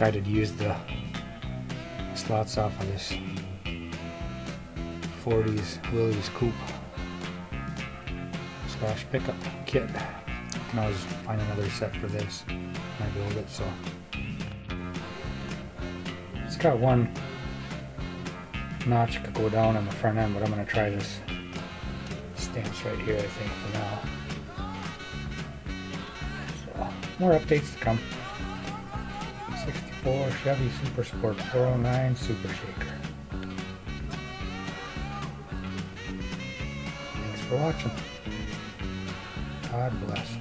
decided to use the slots off of this 40s Willys coupe slash pickup kit. I can always find another set for this when I build it. So it's got one notch could go down on the front end, but I'm gonna try this stance right here. I think for now. So more updates to come. 64 Chevy Super Sport 409 Super Shaker. Thanks for watching. God bless.